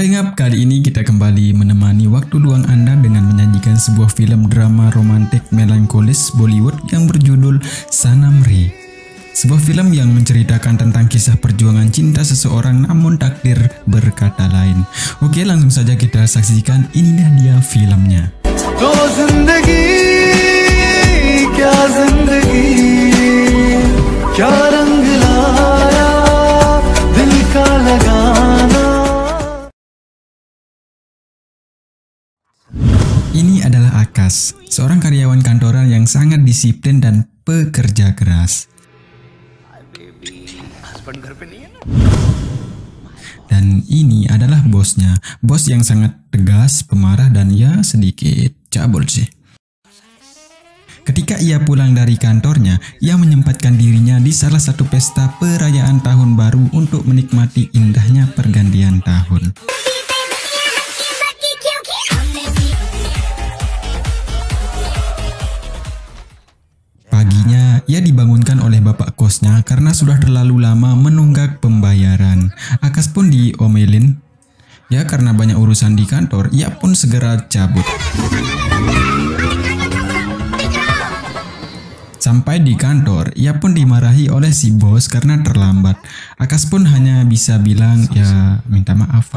Hai Ngap, kali ini kita kembali menemani waktu luang Anda dengan menyajikan sebuah film drama romantik melankolis Bollywood yang berjudul Sanamri. Sebuah film yang menceritakan tentang kisah perjuangan cinta seseorang namun takdir berkata lain. Oke, langsung saja kita saksikan ini dia filmnya. Oh, zindagi, kya zindagi. Akas, seorang karyawan kantoran yang sangat disiplin dan pekerja keras. Dan ini adalah bosnya, bos yang sangat tegas, pemarah dan ya sedikit cabul sih. Ketika ia pulang dari kantornya, ia menyempatkan dirinya di salah satu pesta perayaan tahun baru untuk menikmati indahnya pergantian tahun. Paginya, ia dibangunkan oleh bapak kosnya karena sudah terlalu lama menunggak pembayaran. Akas pun diomelin. Ya karena banyak urusan di kantor, ia pun segera cabut. Sampai di kantor, ia pun dimarahi oleh si bos karena terlambat. Akas pun hanya bisa bilang, ya minta maaf.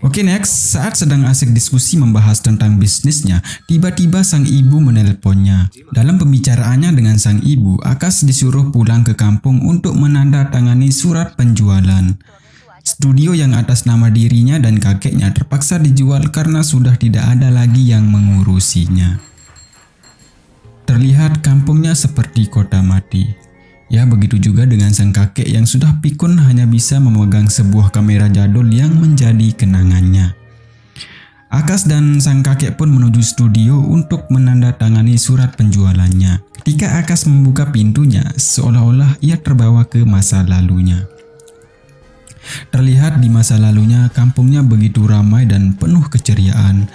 Oke next, saat sedang asik diskusi membahas tentang bisnisnya, tiba-tiba sang ibu menelponnya. Dalam pembicaraannya dengan sang ibu, Akas disuruh pulang ke kampung untuk menandatangani surat penjualan. Studio yang atas nama dirinya dan kakeknya terpaksa dijual karena sudah tidak ada lagi yang mengurusinya. Terlihat kampungnya seperti kota mati. Ya begitu juga dengan sang kakek yang sudah pikun hanya bisa memegang sebuah kamera jadul yang menjadi kenangannya. Akas dan sang kakek pun menuju studio untuk menandatangani surat penjualannya. Ketika Akas membuka pintunya, seolah-olah ia terbawa ke masa lalunya. Terlihat di masa lalunya kampungnya begitu ramai dan penuh keceriaan.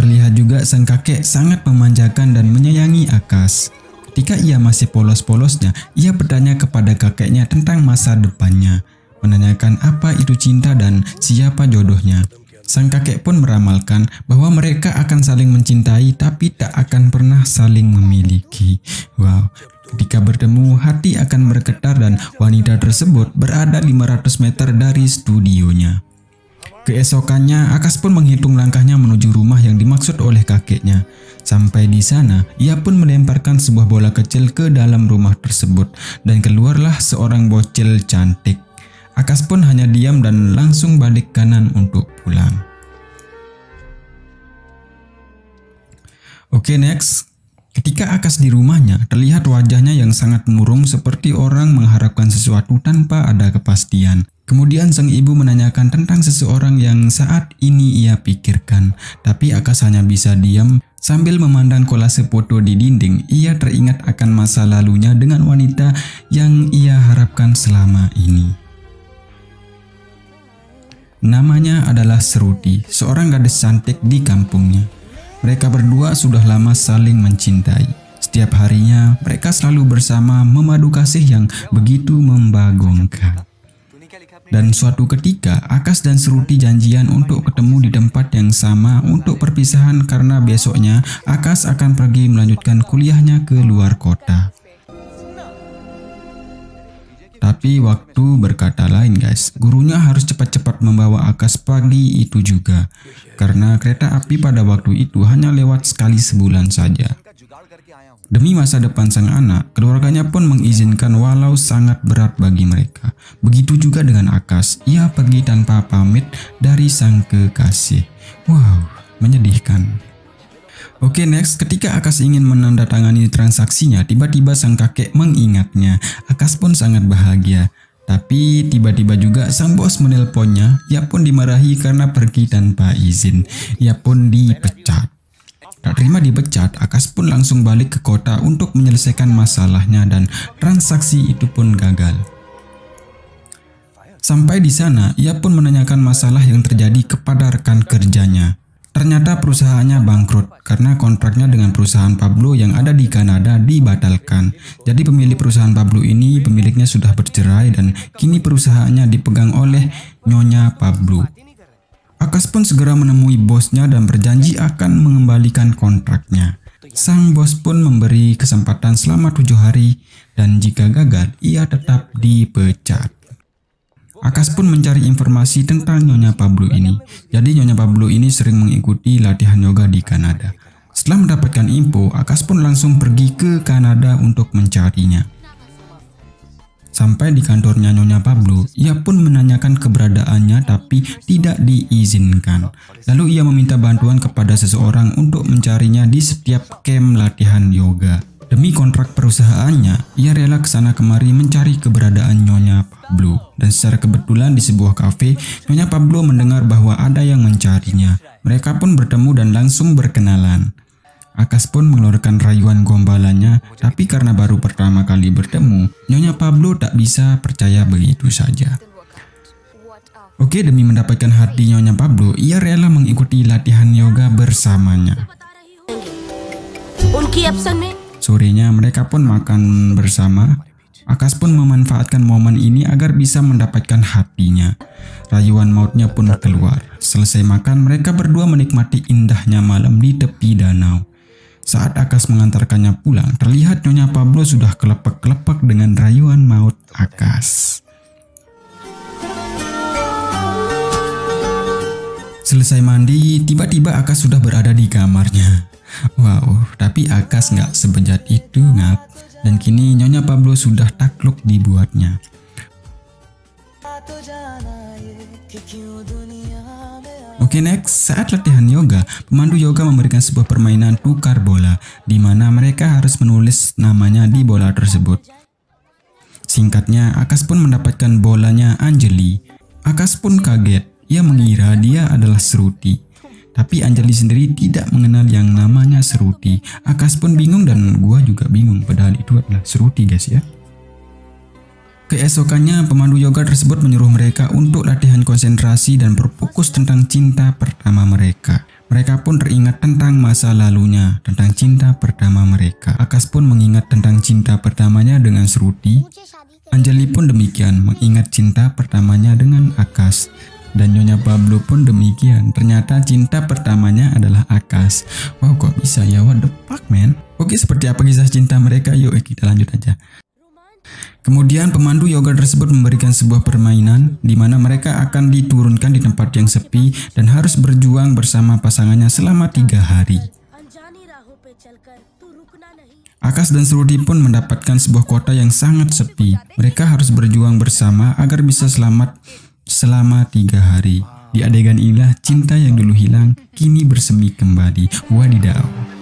Terlihat juga sang kakek sangat memanjakan dan menyayangi Akas. Ketika ia masih polos-polosnya, ia bertanya kepada kakeknya tentang masa depannya, menanyakan apa itu cinta dan siapa jodohnya. Sang kakek pun meramalkan bahwa mereka akan saling mencintai tapi tak akan pernah saling memiliki. Wow, ketika bertemu hati akan bergetar dan wanita tersebut berada 500 meter dari studionya. Keesokannya, Akas pun menghitung langkahnya menuju rumah yang dimaksud oleh kakeknya. Sampai di sana, ia pun melemparkan sebuah bola kecil ke dalam rumah tersebut dan keluarlah seorang bocil cantik. Akas pun hanya diam dan langsung balik kanan untuk pulang. Oke next, Ketika Akas di rumahnya, terlihat wajahnya yang sangat murung seperti orang mengharapkan sesuatu tanpa ada kepastian. Kemudian sang ibu menanyakan tentang seseorang yang saat ini ia pikirkan, tapi Akas hanya bisa diam sambil memandang kolase foto di dinding. Ia teringat akan masa lalunya dengan wanita yang ia harapkan selama ini. Namanya adalah Seruti, seorang gadis cantik di kampungnya. Mereka berdua sudah lama saling mencintai. Setiap harinya mereka selalu bersama memadu kasih yang begitu membagongkan. Dan suatu ketika, Akas dan Seruti janjian untuk ketemu di tempat yang sama untuk perpisahan karena besoknya Akas akan pergi melanjutkan kuliahnya ke luar kota. Tapi waktu berkata lain guys, gurunya harus cepat-cepat membawa Akas pagi itu juga. Karena kereta api pada waktu itu hanya lewat sekali sebulan saja. Demi masa depan sang anak, keluarganya pun mengizinkan walau sangat berat bagi mereka. Begitu juga dengan Akas, ia pergi tanpa pamit dari sang kekasih. Wow, menyedihkan. Oke next, ketika Akas ingin menandatangani transaksinya, tiba-tiba sang kakek mengingatnya. Akas pun sangat bahagia. Tapi tiba-tiba juga sang bos menelponnya, ia pun dimarahi karena pergi tanpa izin. Ia pun dipecat. Tak terima dipecat, Akas pun langsung balik ke kota untuk menyelesaikan masalahnya dan transaksi itu pun gagal. Sampai di sana, ia pun menanyakan masalah yang terjadi kepada rekan kerjanya. Ternyata perusahaannya bangkrut karena kontraknya dengan perusahaan Pablo yang ada di Kanada dibatalkan. Jadi pemilik perusahaan Pablo ini pemiliknya sudah bercerai dan kini perusahaannya dipegang oleh Nyonya Pablo. Akas pun segera menemui bosnya dan berjanji akan mengembalikan kontraknya. Sang bos pun memberi kesempatan selama tujuh hari dan jika gagal ia tetap dipecat. Akas pun mencari informasi tentang Nyonya Pablo ini. Jadi Nyonya Pablo ini sering mengikuti latihan yoga di Kanada. Setelah mendapatkan info, Akas pun langsung pergi ke Kanada untuk mencarinya. Sampai di kantornya Nyonya Pablo, ia pun menanyakan keberadaannya tapi tidak diizinkan. Lalu ia meminta bantuan kepada seseorang untuk mencarinya di setiap camp latihan yoga. Demi kontrak perusahaannya, ia rela ke sana kemari mencari keberadaan Nyonya Pablo. Dan secara kebetulan di sebuah kafe, Nyonya Pablo mendengar bahwa ada yang mencarinya. Mereka pun bertemu dan langsung berkenalan. Akas pun mengeluarkan rayuan gombalannya, tapi karena baru pertama kali bertemu, Nyonya Pablo tak bisa percaya begitu saja. Oke, demi mendapatkan hati Nyonya Pablo, ia rela mengikuti latihan yoga bersamanya. Sorenya mereka pun makan bersama. Akas pun memanfaatkan momen ini agar bisa mendapatkan hatinya. Rayuan mautnya pun keluar. Selesai makan, mereka berdua menikmati indahnya malam di tepi danau. Saat Akas mengantarkannya pulang, terlihat Nyonya Pablo sudah kelepek-kelepek dengan rayuan maut Akas. Selesai mandi, tiba-tiba Akas sudah berada di kamarnya. Wow, tapi Akas nggak sebejat itu ngap. Dan kini Nyonya Pablo sudah takluk dibuatnya. Oke next, saat latihan yoga, pemandu yoga memberikan sebuah permainan tukar bola, di mana mereka harus menulis namanya di bola tersebut. Singkatnya, Akas pun mendapatkan bolanya Anjali. Akas pun kaget, ia mengira dia adalah Seruti. Tapi Anjali sendiri tidak mengenal yang namanya Seruti. Akas pun bingung dan gua juga bingung, padahal itu adalah Seruti guys ya. Keesokannya, pemandu yoga tersebut menyuruh mereka untuk latihan konsentrasi dan berfokus tentang cinta pertama mereka. Mereka pun teringat tentang masa lalunya, tentang cinta pertama mereka. Akas pun mengingat tentang cinta pertamanya dengan Seruti. Anjali pun demikian, mengingat cinta pertamanya dengan Akas. Dan Nyonya Pablo pun demikian. Ternyata cinta pertamanya adalah Akas. Wow, kok bisa ya? What the fuck, man? Oke, seperti apa kisah cinta mereka? Yuk, kita lanjut aja. Kemudian pemandu yoga tersebut memberikan sebuah permainan di mana mereka akan diturunkan di tempat yang sepi dan harus berjuang bersama pasangannya selama tiga hari. Akas dan Surudi pun mendapatkan sebuah kota yang sangat sepi. Mereka harus berjuang bersama agar bisa selamat selama tiga hari. Di adegan inilah cinta yang dulu hilang kini bersemi kembali. Wadidaw.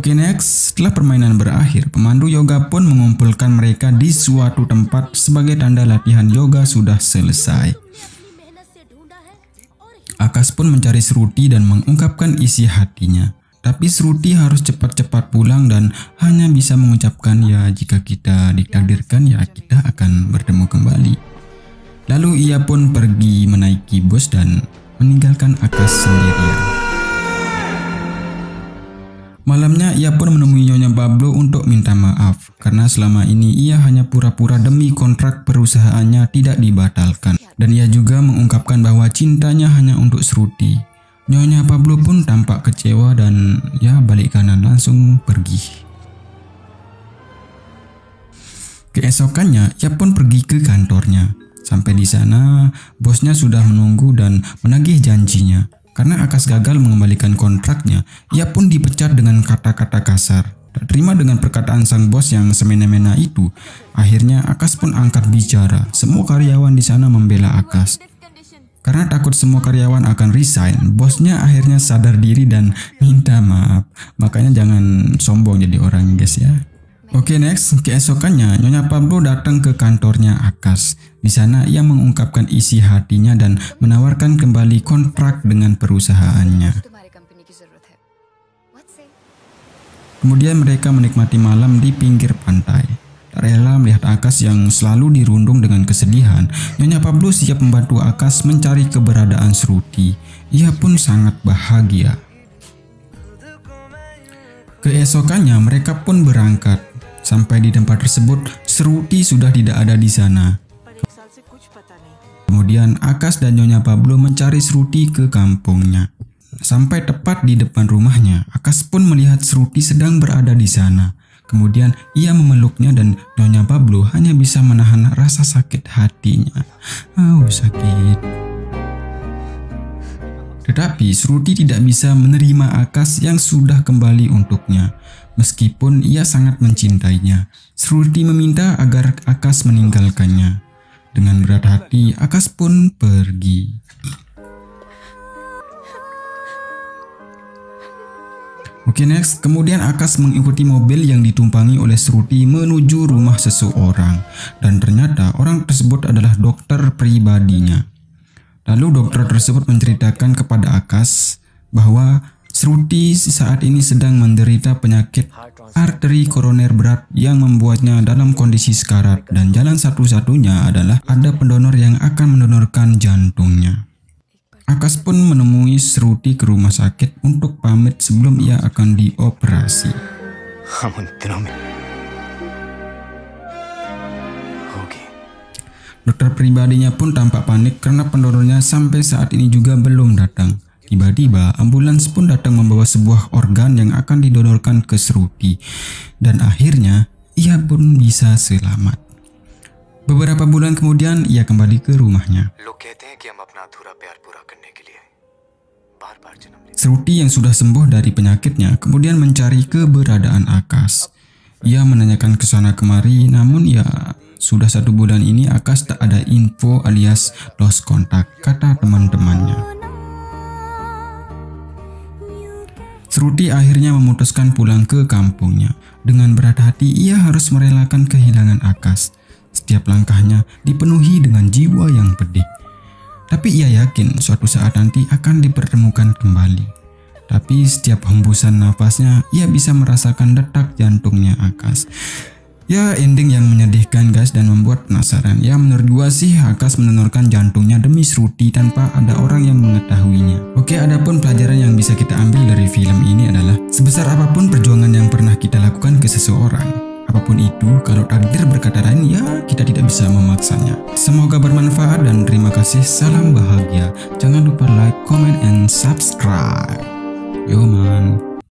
Oke next, setelah permainan berakhir, pemandu yoga pun mengumpulkan mereka di suatu tempat sebagai tanda latihan yoga sudah selesai. Akas pun mencari Sruti dan mengungkapkan isi hatinya. Tapi Sruti harus cepat-cepat pulang dan hanya bisa mengucapkan ya jika kita ditakdirkan ya kita akan bertemu kembali. Lalu ia pun pergi menaiki bus dan meninggalkan Akas sendirian. Ia pun menemui Nyonya Pablo untuk minta maaf karena selama ini ia hanya pura-pura demi kontrak perusahaannya tidak dibatalkan dan ia juga mengungkapkan bahwa cintanya hanya untuk Seruti. Nyonya Pablo pun tampak kecewa dan ya balik kanan langsung pergi. Keesokannya ia pun pergi ke kantornya. Sampai di sana, bosnya sudah menunggu dan menagih janjinya. Karena Akas gagal mengembalikan kontraknya, ia pun dipecat dengan kata-kata kasar. Tak terima dengan perkataan sang bos yang semena-mena itu, akhirnya Akas pun angkat bicara. Semua karyawan di sana membela Akas. Karena takut semua karyawan akan resign, bosnya akhirnya sadar diri dan minta maaf. Makanya jangan sombong jadi orang guys ya. Oke okay, next, keesokannya Nyonya Pablo datang ke kantornya Akas. Di sana ia mengungkapkan isi hatinya dan menawarkan kembali kontrak dengan perusahaannya. Kemudian mereka menikmati malam di pinggir pantai. Tak rela melihat Akas yang selalu dirundung dengan kesedihan, Nyonya Pablo siap membantu Akas mencari keberadaan Sruti. Ia pun sangat bahagia. Keesokannya mereka pun berangkat. Sampai di tempat tersebut, Sruti sudah tidak ada di sana. Kemudian Akas dan Nyonya Pablo mencari Sruti ke kampungnya. Sampai tepat di depan rumahnya, Akas pun melihat Sruti sedang berada di sana. Kemudian ia memeluknya dan Nyonya Pablo hanya bisa menahan rasa sakit hatinya. Oh, sakit. Tetapi Sruti tidak bisa menerima Akas yang sudah kembali untuknya. Meskipun ia sangat mencintainya, Sruti meminta agar Akas meninggalkannya. Dengan berat hati, Akas pun pergi. Oke next, kemudian Akas mengikuti mobil yang ditumpangi oleh Sruti menuju rumah seseorang dan ternyata orang tersebut adalah dokter pribadinya. Lalu dokter tersebut menceritakan kepada Akas bahwa Sruti saat ini sedang menderita penyakit arteri koroner berat yang membuatnya dalam kondisi sekarat dan jalan satu-satunya adalah ada pendonor yang akan mendonorkan jantungnya. Akas pun menemui Sruti ke rumah sakit untuk pamit sebelum ia akan dioperasi. Dokter pribadinya pun tampak panik karena pendonornya sampai saat ini juga belum datang. Tiba-tiba ambulans pun datang membawa sebuah organ yang akan didonorkan ke Seruti dan akhirnya ia pun bisa selamat. Beberapa bulan kemudian ia kembali ke rumahnya. Seruti yang sudah sembuh dari penyakitnya kemudian mencari keberadaan Akas. Ia menanyakan ke sana kemari namun ia sudah satu bulan ini Akas tak ada info alias lost contact, kata teman-temannya. Sruti akhirnya memutuskan pulang ke kampungnya. Dengan berat hati, ia harus merelakan kehilangan Akas. Setiap langkahnya dipenuhi dengan jiwa yang pedih. Tapi ia yakin suatu saat nanti akan dipertemukan kembali. Tapi setiap hembusan nafasnya, ia bisa merasakan detak jantungnya Akas. Ya ending yang menyedihkan guys dan membuat penasaran. Ya menurut gua sih Akas mendonorkan jantungnya demi Sruti tanpa ada orang yang mengetahuinya. Oke adapun pelajaran yang bisa kita ambil dari film ini adalah sebesar apa pun perjuangan yang pernah kita lakukan ke seseorang, apa pun itu kalau takdir berkata lain ya kita tidak bisa memaksanya. Semoga bermanfaat dan terima kasih. Salam bahagia. Jangan lupa like, comment, and subscribe. Yo man.